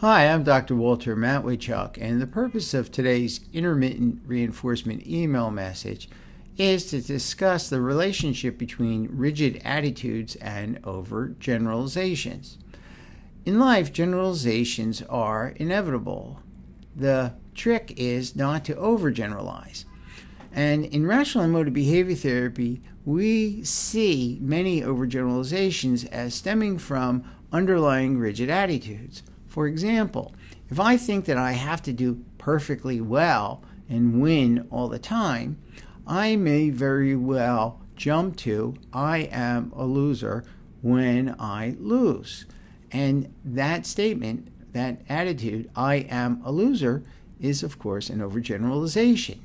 Hi, I'm Dr. Walter Matweychuk, and the purpose of today's intermittent reinforcement email message is to discuss the relationship between rigid attitudes and overgeneralizations. In life, generalizations are inevitable. The trick is not to overgeneralize. And in rational emotive behavior therapy, we see many overgeneralizations as stemming from underlying rigid attitudes. For example, if I think that I have to do perfectly well and win all the time, I may very well jump to I am a loser when I lose. And that statement, that attitude, I am a loser, is of course an overgeneralization.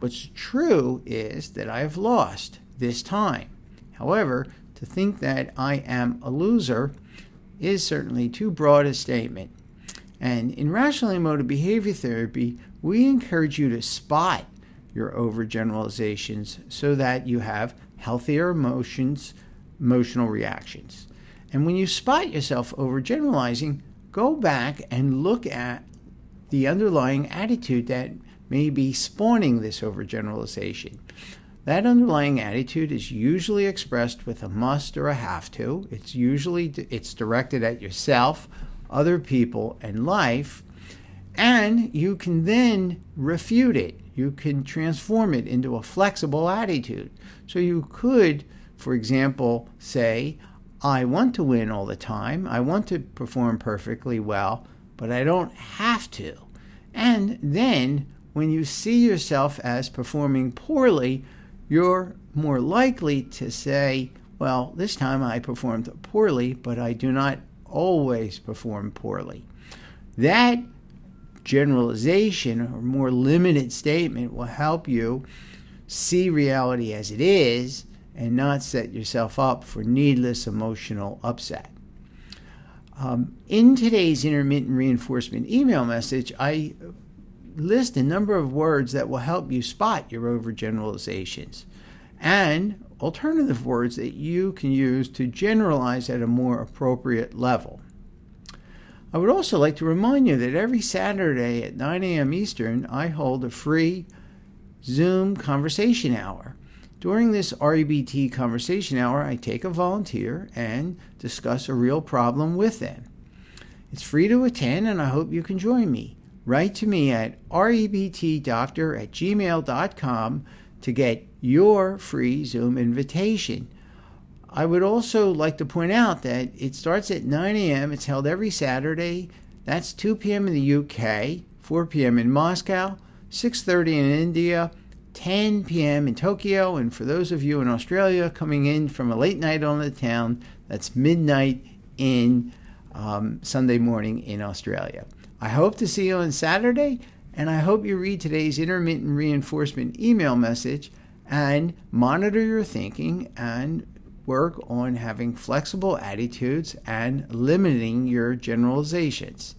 What's true is that I have lost this time. However, to think that I am a loser is certainly too broad a statement. And in rational emotive behavior therapy, we encourage you to spot your overgeneralizations so that you have healthier emotions, emotional reactions. And when you spot yourself overgeneralizing, go back and look at the underlying attitude that may be spawning this overgeneralization. That underlying attitude is usually expressed with a must or a have to. It's usually it's directed at yourself, other people, and life, and you can then refute it. You can transform it into a flexible attitude. So you could, for example, say, I want to win all the time. I want to perform perfectly well, but I don't have to. And then when you see yourself as performing poorly, you're more likely to say, well, this time I performed poorly, but I do not always perform poorly. That generalization or more limited statement will help you see reality as it is and not set yourself up for needless emotional upset. Um, in today's intermittent reinforcement email message, I list a number of words that will help you spot your overgeneralizations and alternative words that you can use to generalize at a more appropriate level. I would also like to remind you that every Saturday at 9 a.m. Eastern, I hold a free Zoom conversation hour. During this REBT conversation hour, I take a volunteer and discuss a real problem with them. It's free to attend, and I hope you can join me write to me at rebtdoctor at gmail.com to get your free Zoom invitation. I would also like to point out that it starts at 9 a.m. It's held every Saturday. That's 2 p.m. in the UK, 4 p.m. in Moscow, 6:30 in India, 10 p.m. in Tokyo, and for those of you in Australia coming in from a late night on the town, that's midnight in um, Sunday morning in Australia. I hope to see you on Saturday, and I hope you read today's intermittent reinforcement email message and monitor your thinking and work on having flexible attitudes and limiting your generalizations.